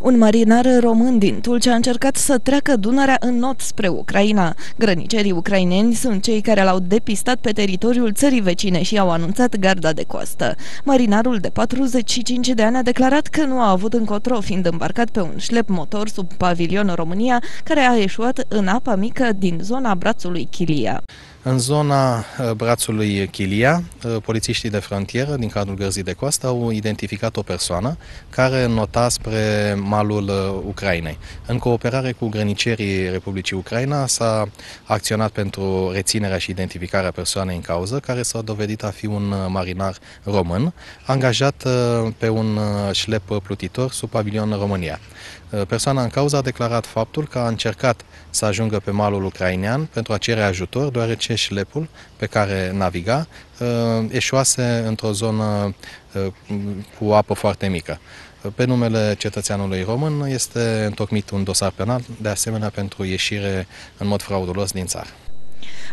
Un marinar român din Tulcea a încercat să treacă Dunărea în not spre Ucraina. Grănicerii ucraineni sunt cei care l-au depistat pe teritoriul țării vecine și au anunțat garda de coastă. Marinarul de 45 de ani a declarat că nu a avut încotro, fiind îmbarcat pe un șlep motor sub pavilion România, care a eșuat în apa mică din zona brațului Chilia. În zona uh, brațului Chilia, uh, polițiștii de frontieră din cadrul gărzii de coastă au identificat o persoană care nota spre malul uh, Ucrainei. În cooperare cu grănicerii Republicii Ucraina s-a acționat pentru reținerea și identificarea persoanei în cauză, care s-a dovedit a fi un marinar român, angajat pe un șlep plutitor sub pavilion România. Persoana în cauză a declarat faptul că a încercat să ajungă pe malul ucrainean pentru a cere ajutor, deoarece șlepul pe care naviga eșuase într-o zonă cu apă foarte mică. Pe numele cetățeanului român este întocmit un dosar penal, de asemenea pentru ieșire în mod fraudulos din țară.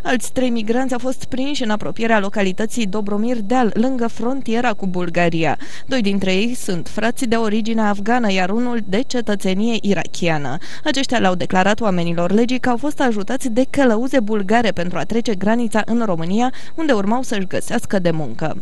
Alți trei migranți au fost prinși în apropierea localității Dobromir Deal, lângă frontiera cu Bulgaria. Doi dintre ei sunt frații de origine afgană, iar unul de cetățenie irachiană. Aceștia le-au declarat oamenilor legii că au fost ajutați de călăuze bulgare pentru a trece granița în România, unde urmau să-și găsească de muncă.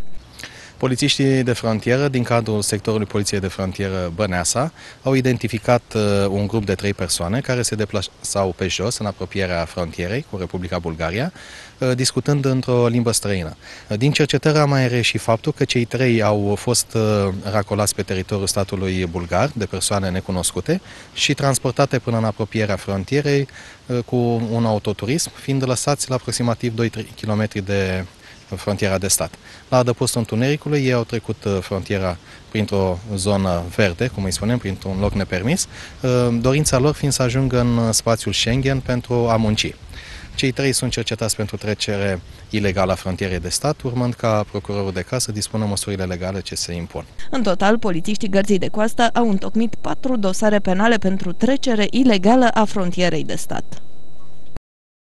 Polițiștii de frontieră din cadrul sectorului Poliției de Frontieră Băneasa au identificat uh, un grup de trei persoane care se deplasau pe jos în apropierea frontierei cu Republica Bulgaria, uh, discutând într-o limbă străină. Uh, din cercetări a mai reieșit faptul că cei trei au fost racolați pe teritoriul statului bulgar de persoane necunoscute și transportate până în apropierea frontierei cu un autoturism, fiind lăsați la aproximativ 2-3 km de frontiera de stat. La adăpostul întunericului ei au trecut uh, frontiera printr-o zonă verde, cum îi spunem, printr-un loc nepermis, uh, dorința lor fiind să ajungă în uh, spațiul Schengen pentru a munci. Cei trei sunt cercetați pentru trecere ilegală a frontierei de stat, urmând ca procurorul de casă dispună măsurile legale ce se impun. În total, polițiștii Gărzii de Coastă au întocmit patru dosare penale pentru trecere ilegală a frontierei de stat.